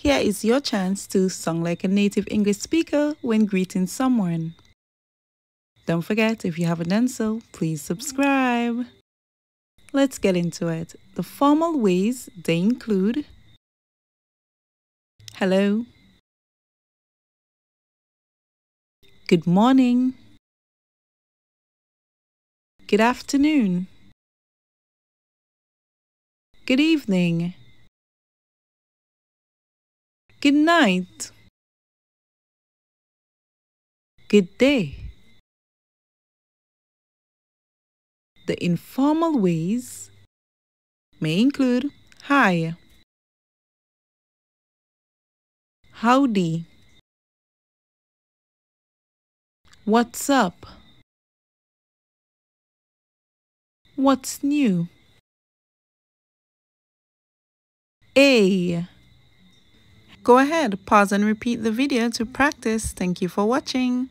Here is your chance to sound like a native English speaker when greeting someone. Don't forget, if you haven't done so, please subscribe. Let's get into it. The formal ways they include Hello. Good morning. Good afternoon. Good evening. Good night. Good day. The informal ways may include hi, howdy, what's up, what's new, a. Go ahead, pause and repeat the video to practice. Thank you for watching.